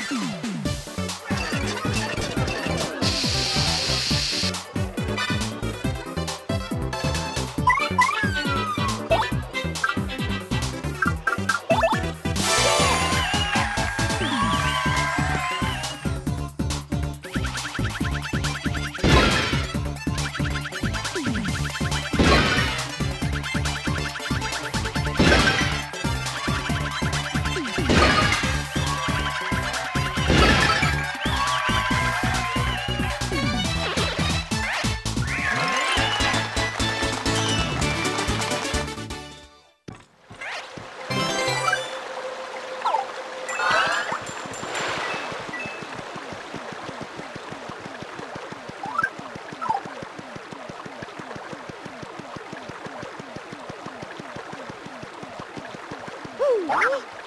Música Huh?